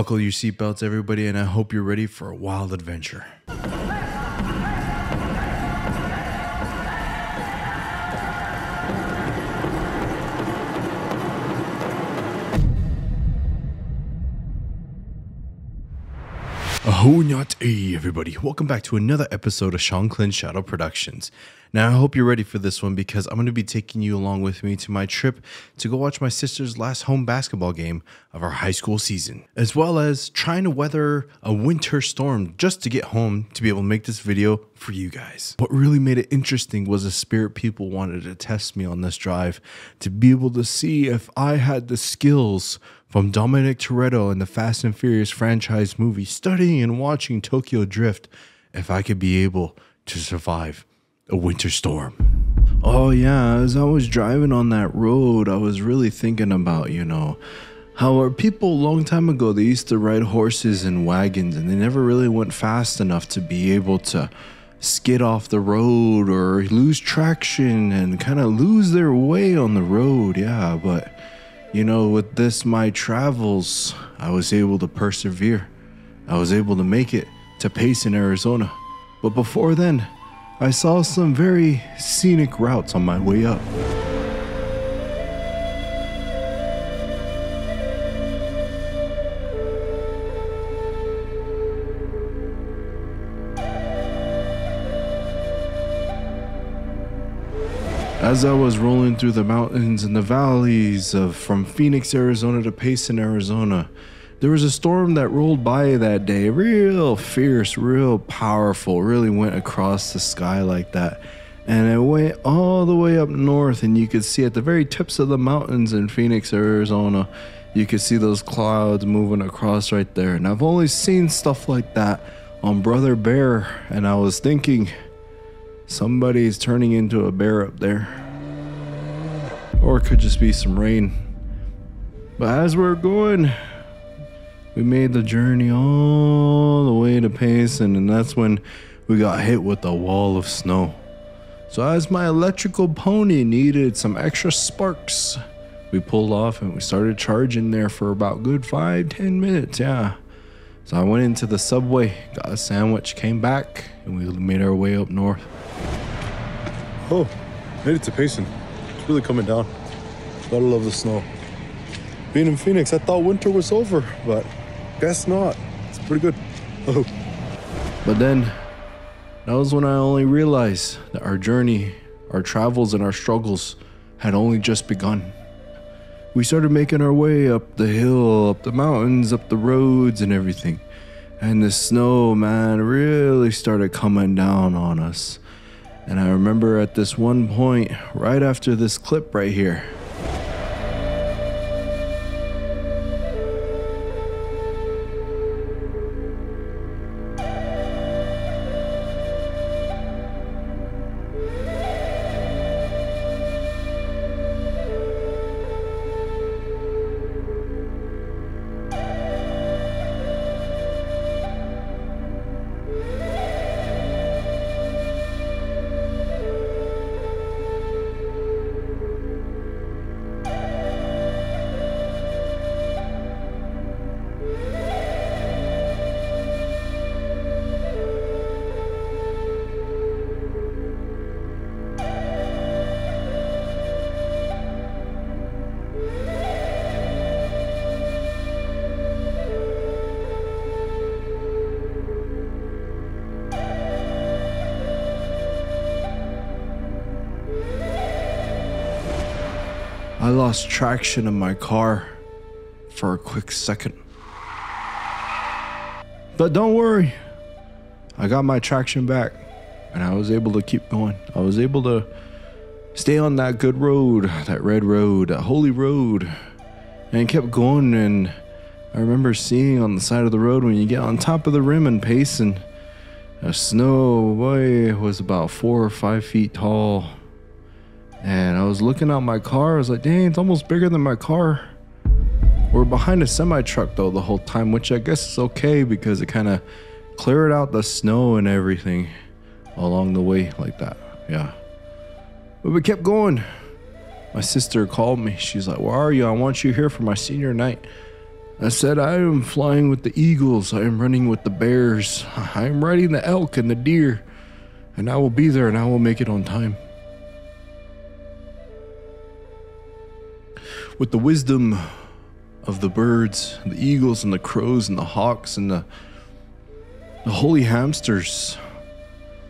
Buckle your seatbelts, everybody, and I hope you're ready for a wild adventure. Ahonyate, everybody. Welcome back to another episode of Shanclen Shadow Productions. Now, I hope you're ready for this one because I'm going to be taking you along with me to my trip to go watch my sister's last home basketball game of our high school season, as well as trying to weather a winter storm just to get home to be able to make this video for you guys. What really made it interesting was the spirit people wanted to test me on this drive to be able to see if I had the skills from Dominic Toretto in the Fast and Furious franchise movie, studying and watching Tokyo Drift, if I could be able to survive a winter storm. Oh, yeah, as I was driving on that road, I was really thinking about, you know, how our people long time ago they used to ride horses and wagons and they never really went fast enough to be able to skid off the road or lose traction and kind of lose their way on the road. Yeah, but you know, with this my travels, I was able to persevere. I was able to make it to Payson, Arizona. But before then, I saw some very scenic routes on my way up. As I was rolling through the mountains and the valleys of from Phoenix, Arizona to Payson, Arizona, there was a storm that rolled by that day, real fierce, real powerful, really went across the sky like that. And it went all the way up north, and you could see at the very tips of the mountains in Phoenix, Arizona, you could see those clouds moving across right there. And I've only seen stuff like that on Brother Bear, and I was thinking, somebody's turning into a bear up there. Or it could just be some rain. But as we're going, we made the journey all the way to Payson, and that's when we got hit with a wall of snow. So, as my electrical pony needed some extra sparks, we pulled off and we started charging there for about good five, ten minutes. Yeah. So I went into the subway, got a sandwich, came back, and we made our way up north. Oh, made it to Payson. It's really coming down. Gotta love the snow. Being in Phoenix, I thought winter was over, but guess not. It's pretty good. Oh, But then, that was when I only realized that our journey, our travels, and our struggles had only just begun. We started making our way up the hill, up the mountains, up the roads, and everything. And the snow, man, really started coming down on us. And I remember at this one point, right after this clip right here, lost traction in my car for a quick second. But don't worry, I got my traction back and I was able to keep going. I was able to stay on that good road, that red road, that holy road, and kept going. And I remember seeing on the side of the road when you get on top of the rim and Payson, the snow boy was about four or five feet tall. And I was looking out my car. I was like, dang, it's almost bigger than my car. We're behind a semi truck though the whole time, which I guess is okay because it kind of cleared out the snow and everything along the way like that. Yeah. But we kept going. My sister called me. She's like, Where are you? I want you here for my senior night. I said, I am flying with the eagles. I am running with the bears. I am riding the elk and the deer. And I will be there and I will make it on time. With the wisdom of the birds, the eagles and the crows and the hawks and the, the holy hamsters,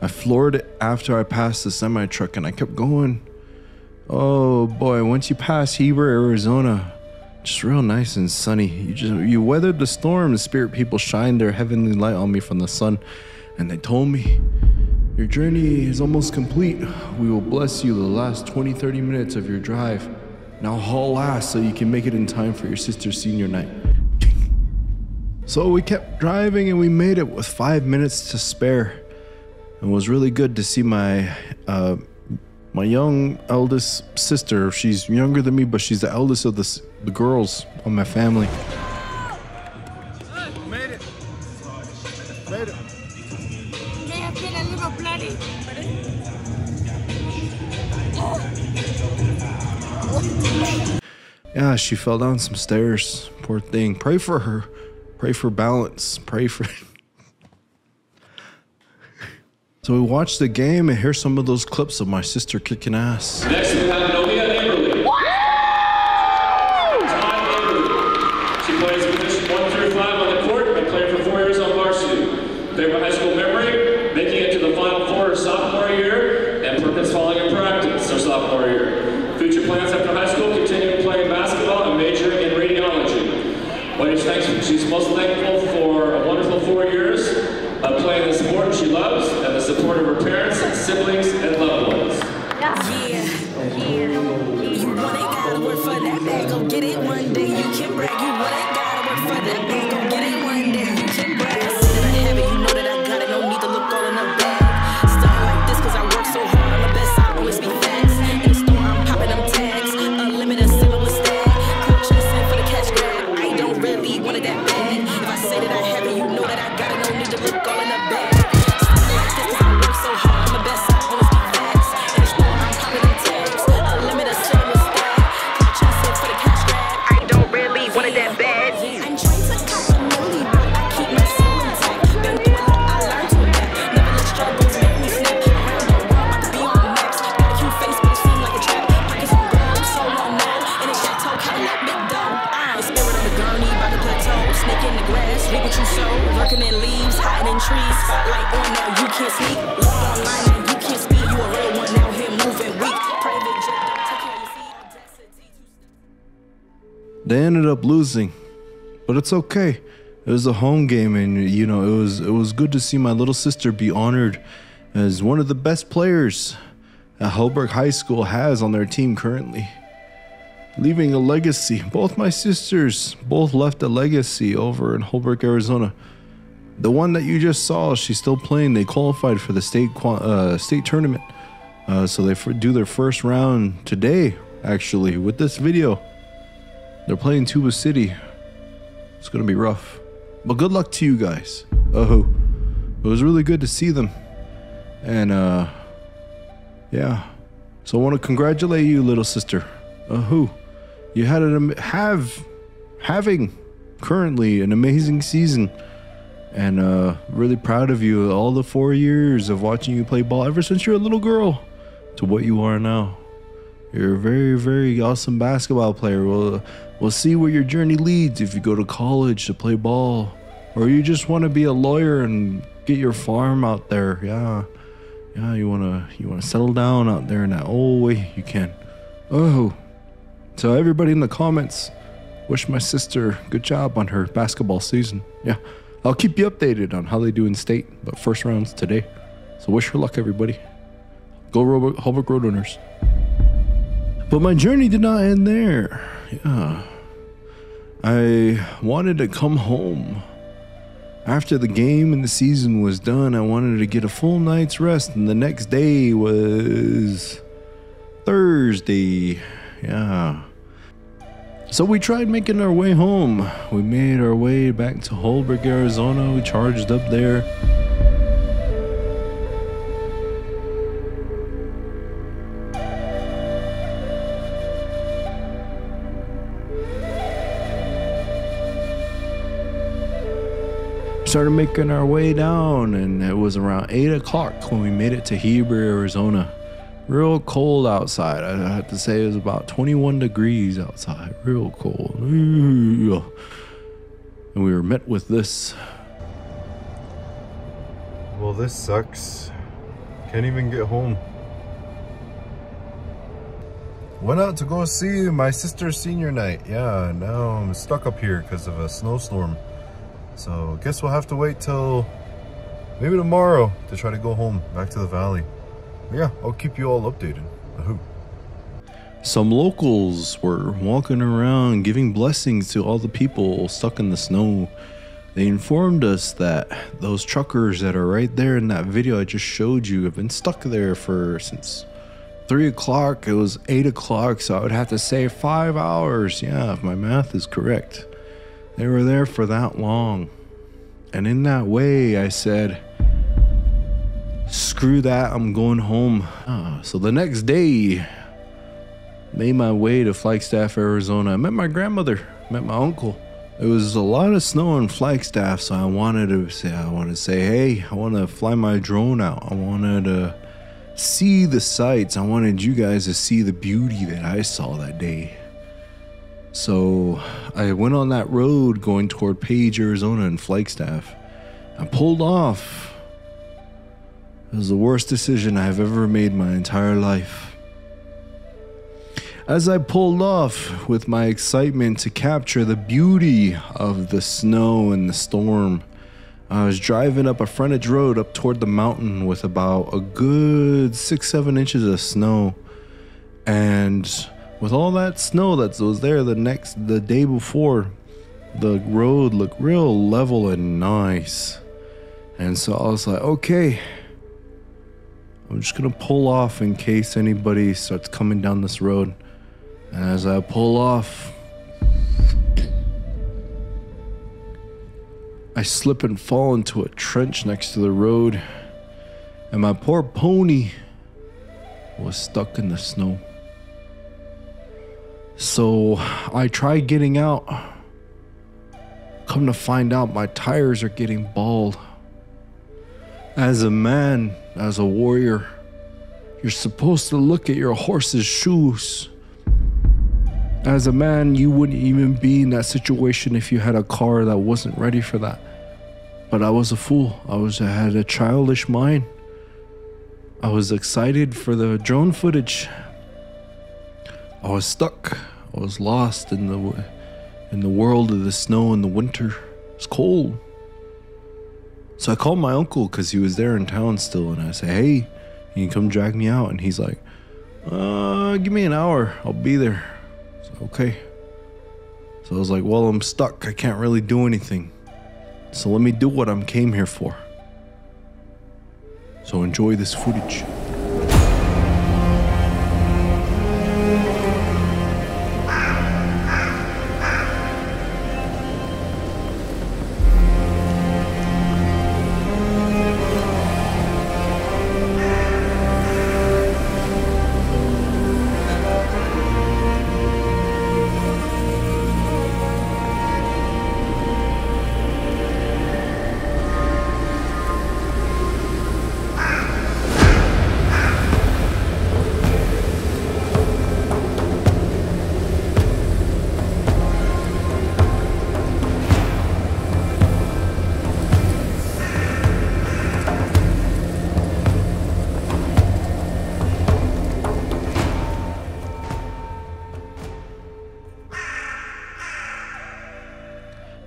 I floored it after I passed the semi truck and I kept going. Oh boy, once you pass Heber, Arizona, just real nice and sunny. You just you weathered the storm. The spirit people shined their heavenly light on me from the sun, and they told me, "Your journey is almost complete. We will bless you the last 20, 30 minutes of your drive. Now haul ass so you can make it in time for your sister's senior night." So we kept driving and we made it with five minutes to spare. It was really good to see my uh, my young eldest sister. She's younger than me, but she's the eldest of the the girls on my family. Made Yeah, she fell down some stairs. Poor thing. Pray for her. Pray for balance. Pray for. so we watched the game and hear some of those clips of my sister kicking ass. Next we have Novia Amberly. Todd Amberly. She plays position one through five on the court and played for four years on varsity. Favorite high school memory? Making it to the Final Four her sophomore year and Perkins falling in practice her sophomore year. Future plans after high school: continue playing basketball and major in radiology. What is thanks? She's most thankful for a wonderful four years of playing the sport she loves and the support of her parents, and siblings, and losing, but it's okay. It was a home game, and you know it was it was good to see my little sister be honored as one of the best players that Holbrook High School has on their team currently, leaving a legacy. Both my sisters both left a legacy over in Holbrook, Arizona. The one that you just saw, she's still playing. They qualified for the state uh, state tournament, uh, so they do their first round today. Actually, with this video. They're playing Tuba City. It's gonna be rough. But good luck to you guys. Oh, it was really good to see them. And uh yeah. So I want to congratulate you, little sister. Oh? You had an have having currently an amazing season. And uh really proud of you all the 4 years of watching you play ball ever since you're a little girl to what you are now. You're a very, very awesome basketball player. We'll, we'll see where your journey leads if you go to college to play ball, or you just want to be a lawyer and get your farm out there. Yeah, yeah. You wanna you wanna settle down out there in that old way. You can. Oh, so everybody in the comments, wish my sister good job on her basketball season. Yeah, I'll keep you updated on how they do in state. But first rounds today, so wish her luck, everybody. Go Robert, Holbrook Roadrunners. But my journey did not end there. Yeah. I wanted to come home. After the game and the season was done, I wanted to get a full night's rest, and the next day was Thursday. Yeah. So we tried making our way home. We made our way back to Holbrook, Arizona. We charged up there. Started making our way down, and it was around 8 o'clock when we made it to Heber, Arizona. Real cold outside. I have to say it was about 21 degrees outside. Real cold. And we were met with this. Well, this sucks. Can't even get home. Went out to go see my sister's senior night. Yeah, now I'm stuck up here because of a snowstorm. So I guess we'll have to wait till maybe tomorrow to try to go home back to the valley. But yeah, I'll keep you all updated. Ahoo. Some locals were walking around giving blessings to all the people stuck in the snow. They informed us that those truckers that are right there in that video I just showed you have been stuck there for since three o'clock. It was eight o'clock, so I would have to say five hours. Yeah, if my math is correct. They were there for that long. And in that way, I said, screw that, I'm going home. Ah, so the next day, made my way to Flagstaff, Arizona. I met my grandmother, met my uncle. It was a lot of snow in Flagstaff, so I wanted to say, I wanted to say, hey, I want to fly my drone out. I wanted to see the sights. I wanted you guys to see the beauty that I saw that day. So I went on that road going toward Page, Arizona, and Flagstaff. I pulled off. It was the worst decision I've ever made my entire life. As I pulled off with my excitement to capture the beauty of the snow and the storm, I was driving up a frontage road up toward the mountain with about a good six, seven inches of snow. And with all that snow that was there the next, the day before, the road looked real level and nice. And so I was like, okay, I'm just gonna pull off in case anybody starts coming down this road. And as I pull off, I slip and fall into a trench next to the road, and my poor pony was stuck in the snow. So I tried getting out. Come to find out, my tires are getting bald. As a man, as a warrior, you're supposed to look at your horse's shoes. As a man, you wouldn't even be in that situation if you had a car that wasn't ready for that. But I was a fool. I was I had a childish mind. I was excited for the drone footage. I was stuck. I was lost in the in the world of the snow in the winter. It's cold. So I called my uncle because he was there in town still, and I said, "Hey, you can come drag me out." And he's like, "Uh, give me an hour. I'll be there." Okay. So I was like, "Well, I'm stuck. I can't really do anything. So let me do what I came here for." So enjoy this footage.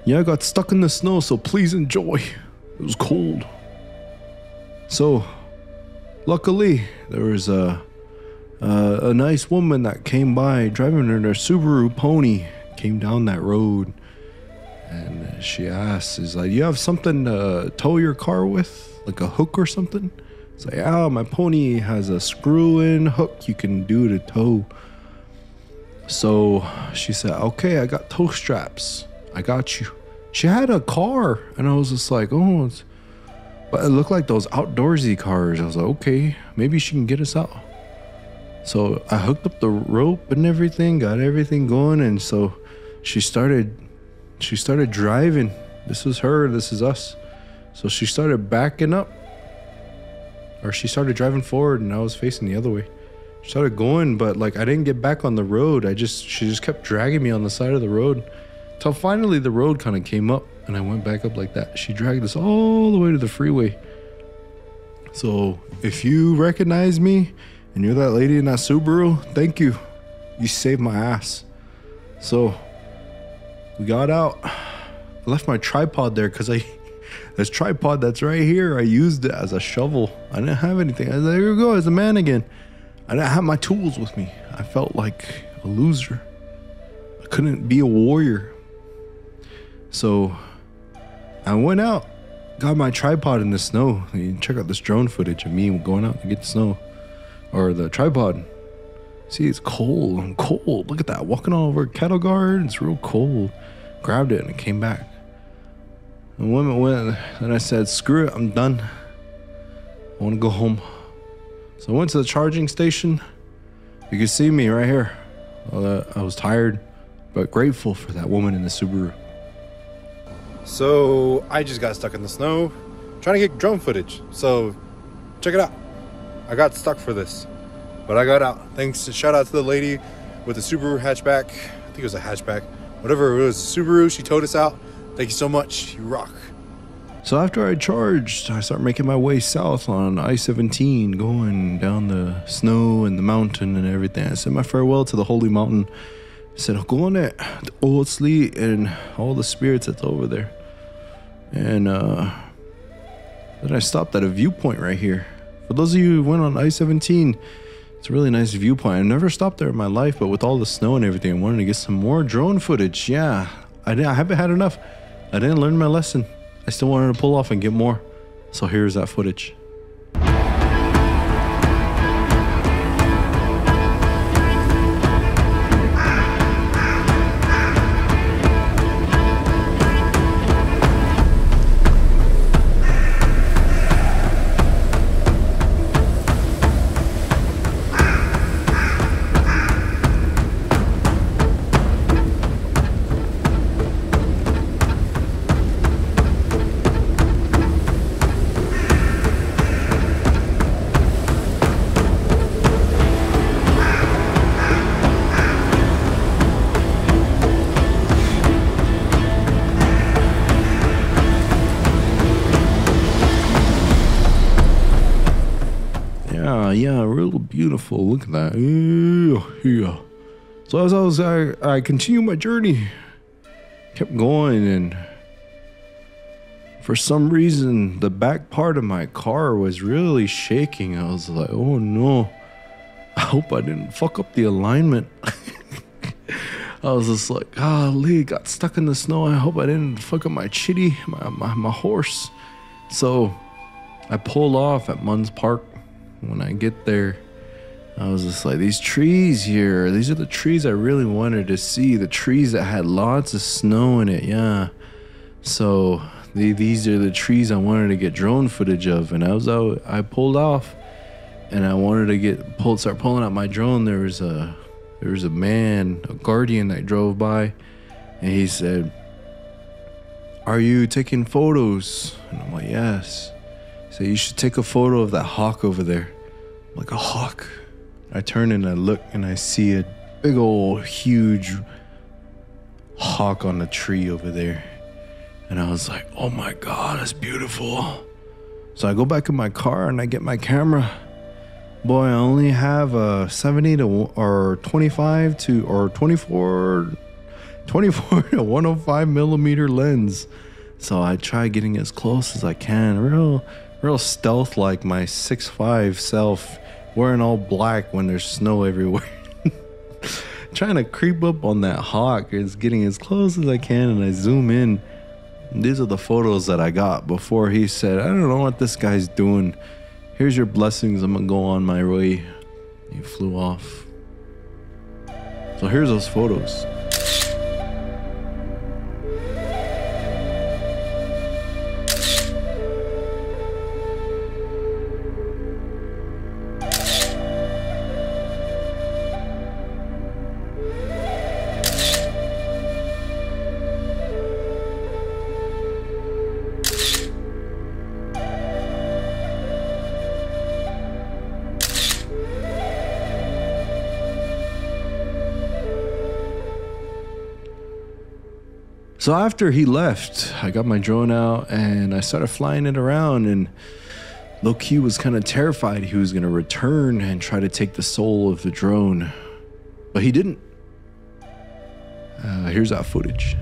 Yeah, I got stuck in the snow, so please enjoy. It was cold. So, luckily, there was a, a, a nice woman that came by driving her Subaru pony, came down that road, and she asked, "Is like, you have something to tow your car with, like a hook or something?" It's like, "Ah, my pony has a screw-in hook you can do to tow." So she said, "Okay, I got tow straps. I got you." She had a car, and I was just like, "Oh," it's, but it looked like those outdoorsy cars. I was like, "Okay, maybe she can get us out." So I hooked up the rope and everything, got everything going, and so she started. She started driving. This is her. This is us. So she started backing up. Or she started driving forward and I was facing the other way. She started going, but like I didn't get back on the road. I just she just kept dragging me on the side of the road. Till finally the road kind of came up and I went back up like that. She dragged us all the way to the freeway. So if you recognize me and you're that lady in that Subaru, thank you. You saved my ass. So we got out. I left my tripod there because I this tripod that's right here, I used it as a shovel. I didn't have anything. I was like, there you go, as a man again. I didn't have my tools with me. I felt like a loser. I couldn't be a warrior. So I went out, got my tripod in the snow. You can check out this drone footage of me going out to get the snow or the tripod. See, it's cold. I'm cold. Look at that. Walking all over cattle guard. It's real cold. Grabbed it and it came back. The woman went, and I said, screw it, I'm done. I want to go home. So I went to the charging station. You can see me right here. Uh, I was tired, but grateful for that woman in the Subaru. So I just got stuck in the snow trying to get drone footage. So check it out. I got stuck for this, but I got out. Thanks. Shout out to the lady with the Subaru hatchback. I think it was a hatchback. Whatever it was, Subaru. She towed us out. Thank you so much. You rock. So after I charged, I started making my way south on I-17, going down the snow and the mountain and everything. I said my farewell to the holy mountain. I said, go on it, old sleet and all the spirits that's over there. And uh, then I stopped at a viewpoint right here. For those of you who went on I-17, it's a really nice viewpoint. I've never stopped there in my life, but with all the snow and everything, I wanted to get some more drone footage. Yeah, I, I haven't had enough. I didn't learn my lesson. I still wanted to pull off and get more. So here's that footage. Beautiful. Look at that. Yeah. So as I was, I, I continued my journey, kept going, and for some reason, the back part of my car was really shaking. I was like, oh no, I hope I didn't fuck up the alignment. I was just like, golly, got stuck in the snow. I hope I didn't fuck up my chitty, my, my, my horse. So I pulled off at Munds Park. When I get there, I was just like, these trees here, these are the trees I really wanted to see. The trees that had lots of snow in it, yeah. So the, these are the trees I wanted to get drone footage of. And I was out, I pulled off and I wanted to get pulled, start pulling out my drone. There was a, there was a man, a guardian that drove by and he said, are you taking photos? And I'm like, yes. So you should take a photo of that hawk over there. I'm like a hawk. I turn and I look and I see a big old huge hawk on the tree over there. And I was like, oh my God, that's beautiful. So I go back in my car and I get my camera. Boy, I only have a 70 to or 25 to or 24 24 to 105 millimeter lens. So I try getting as close as I can. Real real stealth like my 6'5 self wearing all black when there's snow everywhere. Trying to creep up on that hawk is getting as close as I can and I zoom in. These are the photos that I got before he said, I don't know what this guy's doing. Here's your blessings. I'm gonna go on my way. He flew off. So here's those photos. So after he left, I got my drone out and I started flying it around and Loki was kind of terrified he was going to return and try to take the soul of the drone. But he didn't. Uh, here's that footage.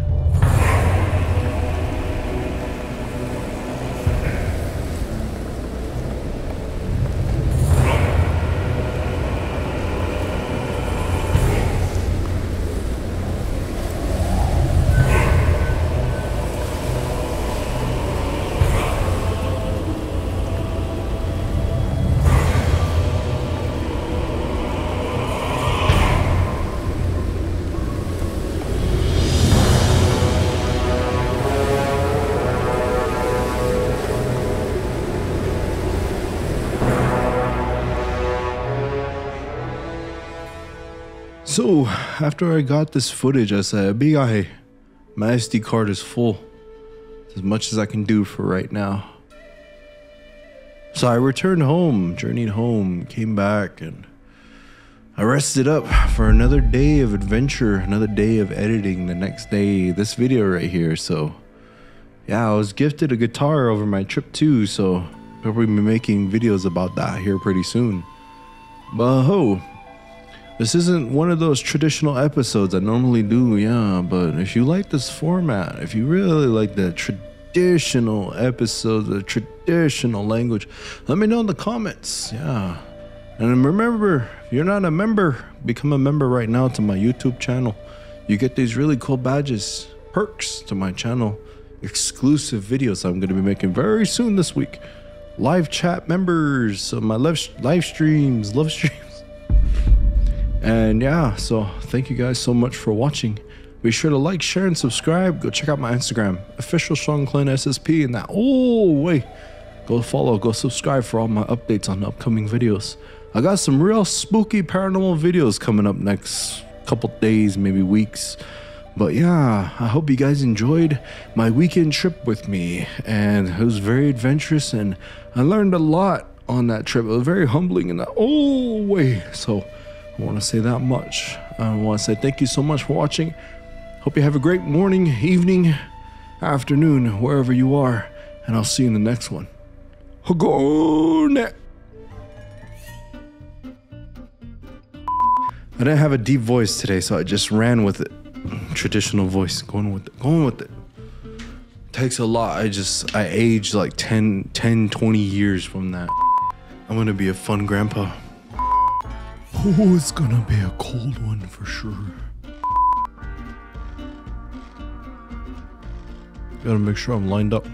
So after I got this footage, I said, "BI, my SD card is full. As much as I can do for right now." So I returned home, journeyed home, came back, and I rested up for another day of adventure, another day of editing. The next day, this video right here. So, yeah, I was gifted a guitar over my trip too. So, probably be making videos about that here pretty soon. But ho, this isn't one of those traditional episodes I normally do, yeah. But if you like this format, if you really like the traditional episodes, the traditional language, let me know in the comments, yeah. And remember, if you're not a member, become a member right now to my YouTube channel. You get these really cool badges, perks to my channel, exclusive videos I'm going to be making very soon this week. Live chat members, so my live live streams, love streams. And yeah, so thank you guys so much for watching. Be sure to like, share, and subscribe. Go check out my Instagram, official Shanclen SSP, and that oh way. Go follow, go subscribe for all my updates on upcoming videos. I got some real spooky paranormal videos coming up next couple days, maybe weeks. But yeah, I hope you guys enjoyed my weekend trip with me. And it was very adventurous and I learned a lot on that trip. It was very humbling in that oh way. So I want to say that much. I want to say thank you so much for watching. Hope you have a great morning, evening, afternoon, wherever you are. And I'll see you in the next one. Night. I didn't have a deep voice today, so I just ran with it. Traditional voice, going with it, going with it. Takes a lot. I just, I aged like 10, 10, 20 years from that. I'm gonna be a fun grandpa. Oh, it's gonna be a cold one for sure. Gotta make sure I'm lined up.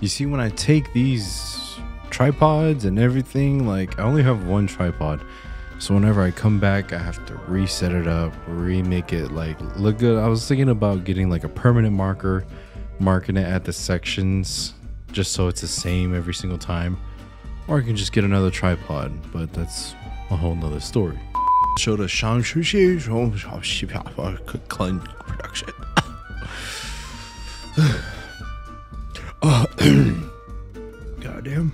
You see, when I take these tripods and everything, like I only have one tripod. So whenever I come back, I have to reset it up, remake it like look good. I was thinking about getting like a permanent marker, marking it at the sections just so it's the same every single time. Or I can just get another tripod, but that's a whole nother story. Show the Shang Shuxi Clean production. uh, goddamn.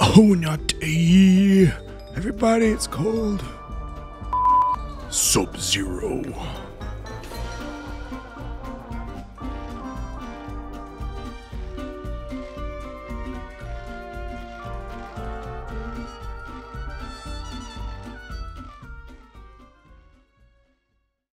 Oh, not Everybody, it's cold. Sub Zero.